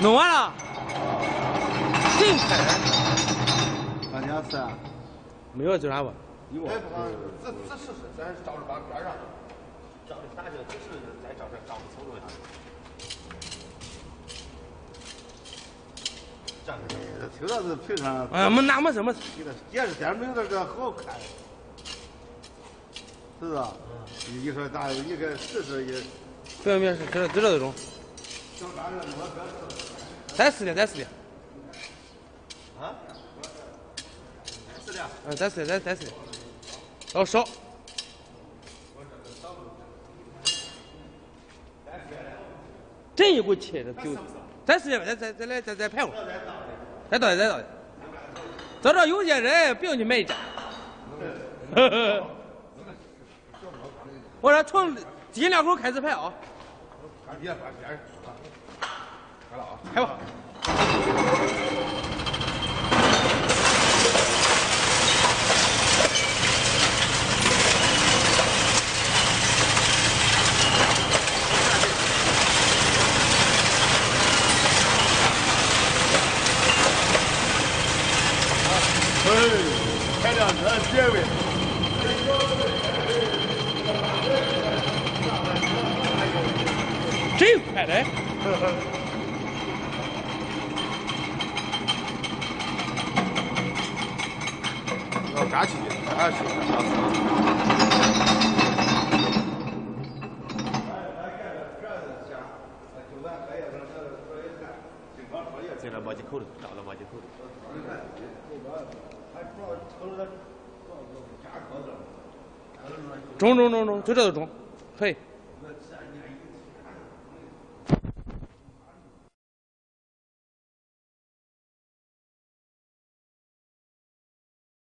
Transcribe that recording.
弄完了，真快！关键是啊，没有就啥吧？有啊，这这是是，咱照着把边上，照着打就只是再照着照着瞅瞅一下。这样子，听到是平常。哎呀，没那没事没事。这个电视电没有那个好看，是不是？你说咋一个试试也？不用没事，就就这种。再试点，再试点。啊？试点。嗯，再试点，再再试点。老少。真一股气，的就。再试点，再再再来再再排会再倒再倒点。知道有些人不用去买家。我说从进两口开始排啊。别别别，开了啊！开吧。哎，开辆车结尾。真快嘞！要加气，加气，进来摸几口子，照着摸几口子。中中中中，就这个中，可以。